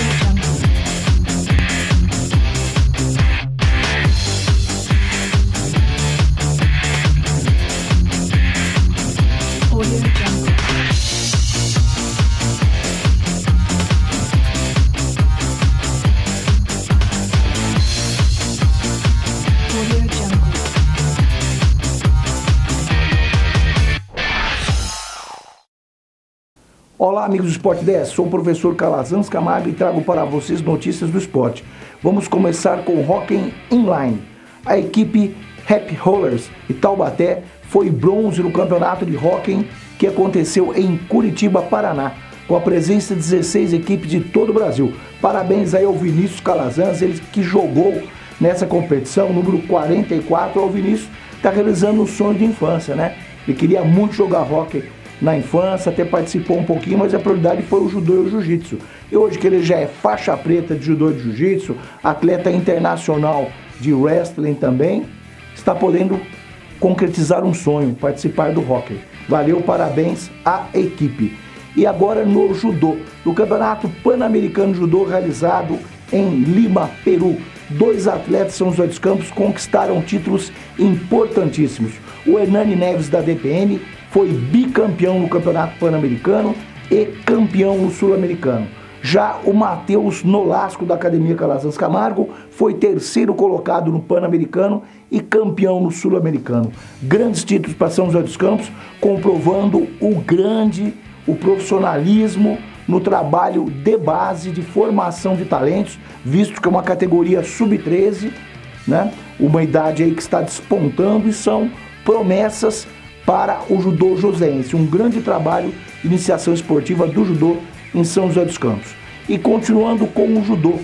Thank you. Olá, amigos do Esporte 10. Sou o professor Calazans Camargo e trago para vocês notícias do esporte. Vamos começar com o Hockey Inline. A equipe Happy Rollers de Taubaté foi bronze no campeonato de hockey que aconteceu em Curitiba, Paraná, com a presença de 16 equipes de todo o Brasil. Parabéns aí ao Vinícius Calazans, ele que jogou nessa competição, número 44. O Vinícius está realizando um sonho de infância, né? Ele queria muito jogar hockey na infância, até participou um pouquinho, mas a prioridade foi o judô e o jiu-jitsu. E hoje que ele já é faixa preta de judô e jiu-jitsu, atleta internacional de wrestling também, está podendo concretizar um sonho, participar do hockey. Valeu, parabéns à equipe. E agora no judô, no Campeonato Pan-Americano Judô realizado em Lima, Peru. Dois atletas São José dos Campos conquistaram títulos importantíssimos. O Hernani Neves da DPM foi bicampeão no Campeonato Pan-Americano e campeão no Sul-Americano. Já o Matheus Nolasco da Academia Calazans Camargo foi terceiro colocado no Pan-Americano e campeão no Sul-Americano. Grandes títulos para São José dos Campos, comprovando o grande, o profissionalismo no trabalho de base de formação de talentos, visto que é uma categoria sub-13, né? Uma idade aí que está despontando e são promessas para o judô josense, um grande trabalho de iniciação esportiva do judô em São José dos Campos. E continuando com o judô,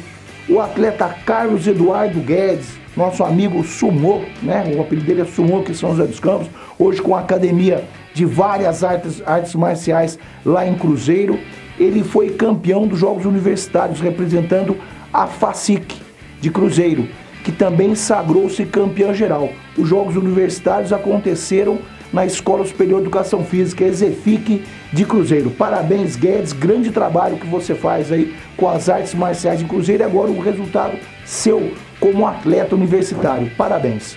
o atleta Carlos Eduardo Guedes, nosso amigo Sumô, né? O apelido dele é Sumô aqui em São José dos Campos, hoje com a academia de várias artes, artes marciais lá em Cruzeiro. Ele foi campeão dos Jogos Universitários, representando a FACIC de Cruzeiro, que também sagrou-se campeã geral. Os Jogos Universitários aconteceram na Escola Superior de Educação Física, Exefic de Cruzeiro. Parabéns, Guedes, grande trabalho que você faz aí com as artes marciais de Cruzeiro e agora o resultado seu como atleta universitário. Parabéns.